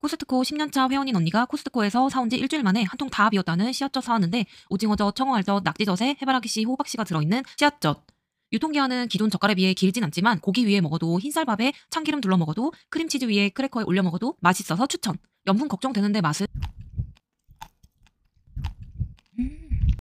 코스트코 10년차 회원인 언니가 코스트코에서 사온 지 일주일 만에 한 통 다 비웠다는 씨앗젓 사왔는데 오징어젓, 청어알젓, 낙지젓에 해바라기씨, 호박씨가 들어있는 씨앗젓. 유통기한은 기존 젓갈에 비해 길진 않지만 고기 위에 먹어도 흰쌀밥에 참기름 둘러 먹어도 크림치즈 위에 크래커에 올려 먹어도 맛있어서 추천. 염분 걱정되는데 맛은